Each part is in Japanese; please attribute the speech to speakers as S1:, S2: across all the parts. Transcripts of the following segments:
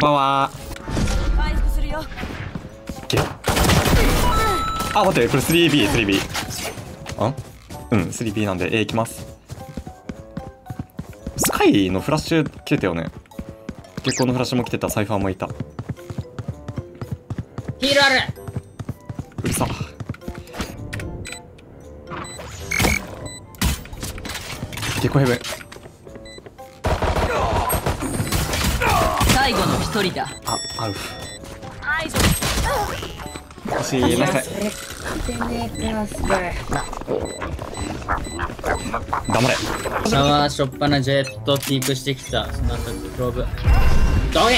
S1: こんばんは。
S2: 回復するよ。
S1: ゲあ待ってこれ 3B3B あ？うん 3B なんで A 行きます。スカイのフラッシュ切れたよね。月光のフラッシュも来てた。サイファーもいた。
S3: ヒールある。
S1: うるさ。月光ヘブン
S2: 一人だ。
S1: あアウフ。
S2: 排除
S1: 欲しいなさい黙れ。
S3: シャワーしょっぱなジェットピークしてきた。その後プローブどげ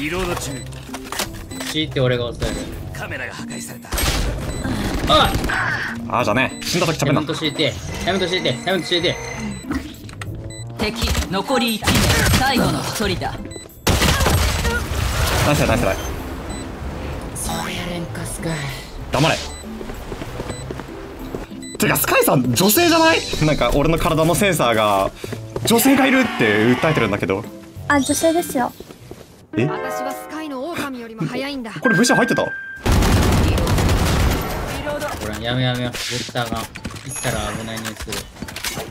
S4: リロード中。
S3: 強いて俺が抑える
S4: カメラが破壊された
S3: おい
S1: ああじゃあね死んだ時食べんな
S3: ヘムント敷いてヘムント敷いてヘムント敷いて
S2: 敵残り1名最後の一人だ。
S1: ナイスライナイスライ
S3: そうやれんかスカイ
S1: 黙れ。てかスカイさん女性じゃない？なんか俺の体のセンサーが女性がいるって訴えてるんだけど。
S5: あ、女性ですよ。
S1: え？
S6: 私はスカイの狼よりも早いんだ。
S1: これ武者入ってた
S3: ほらやめやめよブスターが行ったら危ないニュースする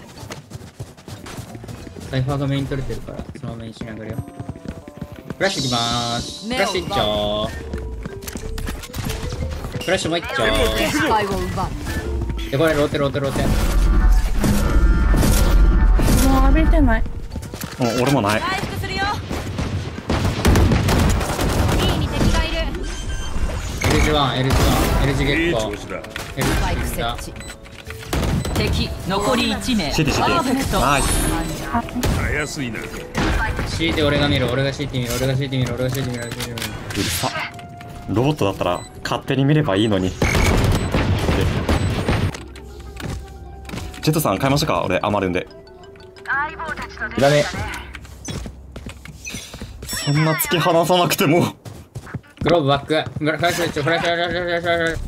S3: サイファーがメイン取れてるからそのままにしながらよ。フラッシュいきまーすフラッシュ一丁フラッシュもう一丁。
S2: スパイを奪う
S3: でこれローテローテローテ
S5: もう浴びてない。
S1: うん俺もない。
S2: 回復するよ。
S6: B に敵がいる。
S3: L1、L1、L 字ゲット L 字だ。
S2: 設置。敵残り1名。パーフェクト
S1: ィナイス
S4: 早すぎな。
S3: 強いて俺が見る、俺が強いて見る、俺が強いて見る、俺が強いて見る、俺が強いて見る。
S1: うるさ。ロボットだったら勝手に見ればいいのに。でジェットさん買いましたか？俺余るんで。
S7: いらね
S1: そんな突き放さなくても。
S3: グローブバック、フラッシュフラッシュフラッシュフラッシュフラッシュフラッシ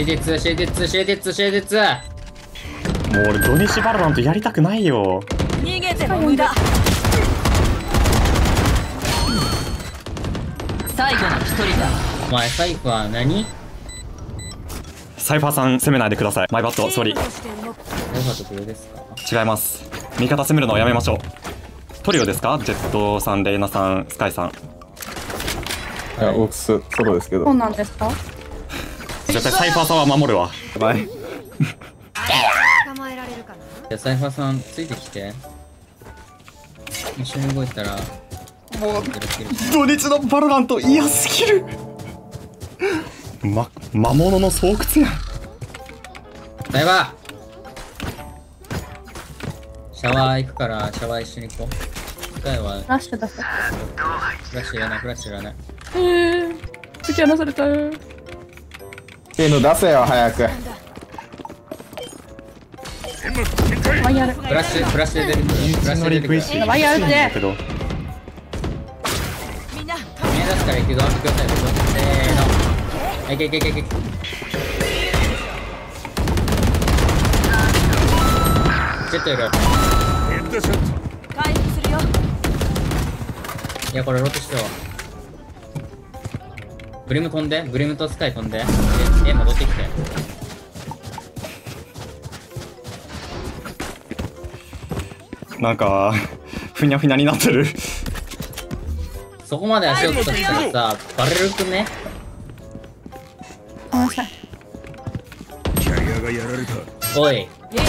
S3: ュ CD2、CD2、CD2、CD2!
S1: もう俺ドニシバロラントやりたくないよ
S2: 逃げても無駄。最後の一人だ。
S3: お前、サイファー何？
S1: サイファーさん攻めないでください。マイバットソリ
S3: サイファーとプロですか？
S1: 違います。味方攻めるのはやめましょう。トリオですか？ジェットさんレイナさんスカイさん。
S7: いや僕ソソロですけど。
S5: そうなんですか？
S1: 絶対サイファーさんは守るわ。
S7: バイ。
S6: 捕まえられるかな
S3: じゃあサイファーさん、ついてきて。一緒に動いたら、もう、
S1: 土日のバロラント嫌すぎるま魔物の巣窟やん
S3: サイファーシャワー行くから、シャワー一緒に行こう。スカイは、
S5: ラッシュ出せ。
S3: フラッシュいらない、フラッシュいらない。
S5: えー、突き放された。
S7: っていうの出せよ早く
S5: ワイヤル。
S3: フラッシュ、フラッシュで。出てくる。フラッシュで。出てくる。
S1: VC
S5: ワイヤルって
S2: みんな
S3: 見え出すから行くぞ、行くよ、せーの。いけいけいけいけ。ジェットいる。
S4: ヘッドショッ
S2: 回復するよ
S3: いや、これローテしよう。ブリム飛んで、ブリムとスカイ飛んで。え、え戻ってきて。
S1: なんかふにゃふにゃになってる。
S3: そこまで足を落としたらさ、バレるくね？
S4: キャリアがやられた。
S3: おい。
S2: キャ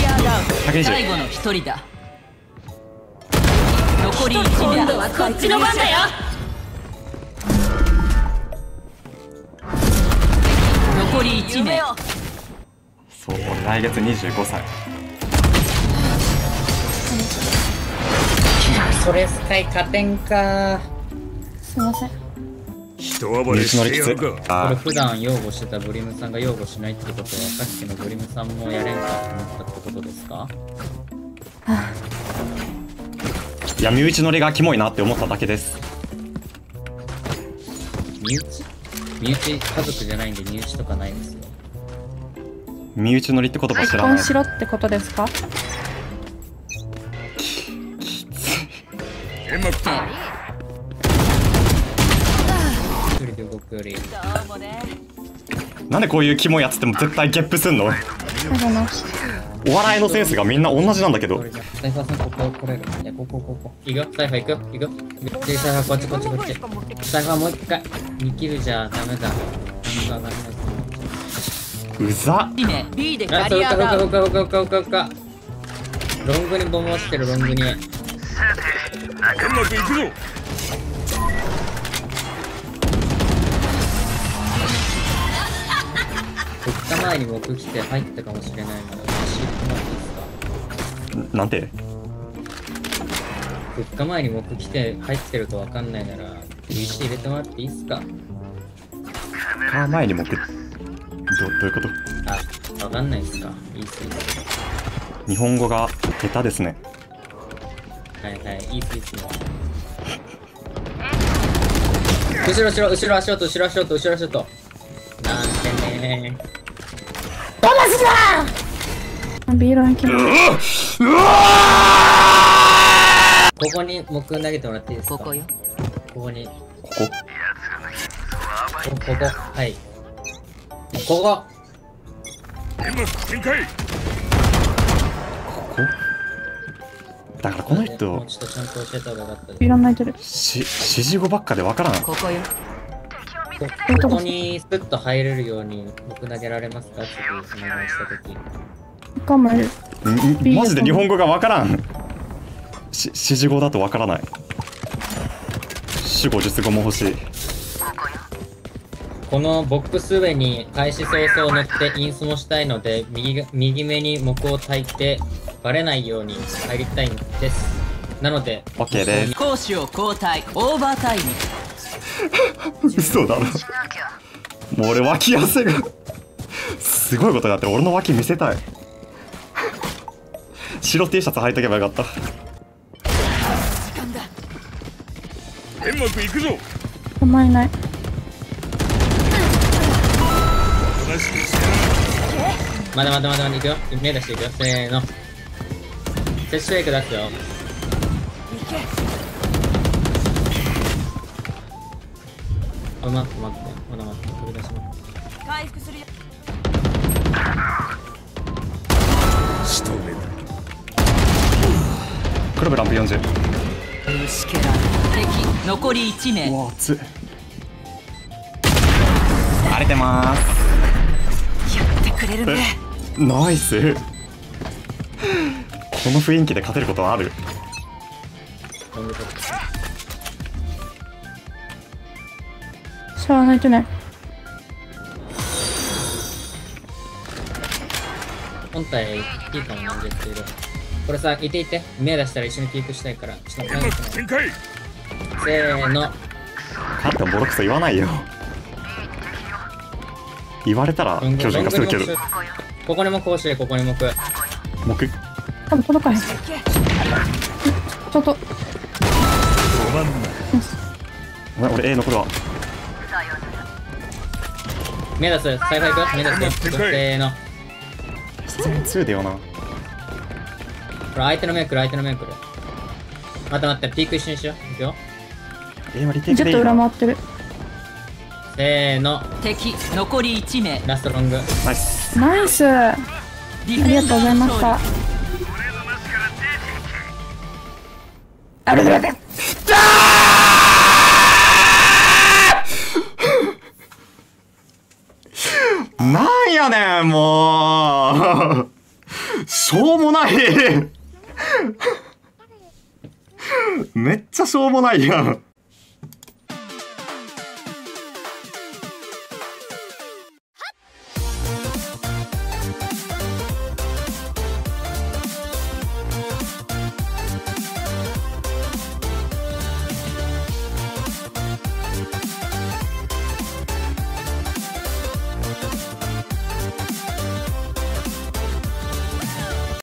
S2: リアダウン
S1: 120
S2: 最後の一人だ。残り1名。今度はこっちの番だよ。残り1名。
S1: そう俺来月25歳
S3: それスカイ勝てんか。
S5: すいません。
S4: 人暴
S1: 身
S4: れしてやるか
S3: これ
S1: あ
S3: 普段擁護してたブリムさんが擁護しないってことはさっきのブリムさんもやれんかって思ったってことですか？
S1: いや身内乗りがキモいなって思っただけです。
S3: 身内？身内家族じゃないんで身内とかないですよ。
S1: 身内乗りって言葉知
S5: 結
S1: らない。
S5: 婚しろってことですか？
S4: 煙幕
S3: 一人で動くより。
S1: なんでこういうキモいやつっても絶対ゲップすんの？お笑いのセンスがみんな同じなんだけど
S3: これじゃ。サイファーさん、ここ来れる。いや、ここ、ここ。いくよ、サイファー行くよ、行くよ。で、サイファーこっち、こっち、こっち。サイファーもう一回。2キルじゃダメだ。なんか上がらない。
S1: うざ
S2: 1名 B でキ
S3: あ、そうか、
S2: ャリアダウン
S3: そうか、そうか、そうか、そうか、そうか。ロングにボム落ちてる、ロングに。
S4: 煙幕行くぞ。
S3: 2日前に僕来て入ったかもしれないので、教えてもらっていいですか？
S1: なんて
S3: ？2日前に僕来て入ってるかわかんないなら PC 入れてもらっていいっすか？
S1: あ前にもくどどういうこと？
S3: あ、わかんないっすか？いいっすいいっす
S1: 日本語が下手ですね
S3: はいはい、いいっすいいっす後ろ後ろ後ろ足音後ろ足音後ろ足音なんてね
S5: ビール開きます。
S3: ここに僕投げてもらっていいですか？
S2: ここよ。
S3: ここ。に
S1: ここ
S3: こ。ここ。はい。ここ
S4: 展開
S1: だからこの人
S5: いてる。
S1: し指示語ばっかでわからん。
S2: ここよ。
S3: こここにスッと入れるように僕投げられますか？っていうお願いしたとき
S5: 我慢る。
S1: マジで日本語がわからん。し指示語だとわからない。主語述語も欲しい。
S3: このボックス上に開始早々乗ってインスもしたいので右が右目に木を焚いてバレないように入りたいんです。なので
S1: OK です。
S2: 攻守を交代オーバータイム。
S1: 嘘だろ。もう俺脇汗がすごいことになってる俺の脇見せたい。白 T シャツ履いとけばよかった。
S4: 煙幕行くぞ。
S5: お前い。ない。
S3: まだまだまだまだいくよ。目出していくよ。せーの接種エイク出すよ。あ待って待ってまだ待って飛び出します。
S2: 回復するよ。
S4: 仕留めた
S1: 黒部ランプ40
S2: 虫けら敵残り1名。
S1: うわ荒れてます。
S2: やってくれるね。
S1: ナイスこの雰囲気で勝てることはある？
S3: ロングトップ
S5: シャワー泣いてない。
S3: 本体いいかもなんですけどこれさいていて。目出したら一緒にキープしたいからちょっと
S4: 煙幕展開
S3: せーの。
S1: 勝ってもボロクソ言わないよ。言われたら巨人化するけど
S3: ここにもこうしてここにもく。
S1: 僕
S5: 多分届かへん。ちょっと、
S4: 5番
S1: ごめん。俺 A 残るわ。
S3: 目出すサイファー行く目出すせーの。
S1: 2でよな。
S3: これ相手の目来る相手の目来る待って待ってピーク一緒にしよう。いくよ。
S1: A はリテイ
S5: ちょっと
S1: クでいいな。
S5: 裏回ってる。
S3: せーの。
S2: 敵残り1名。
S3: ラストロング。
S1: ナイス。
S5: ナイス。ありがとうございました。
S1: なんやねんもう。しょうもない。めっちゃしょうもないやん。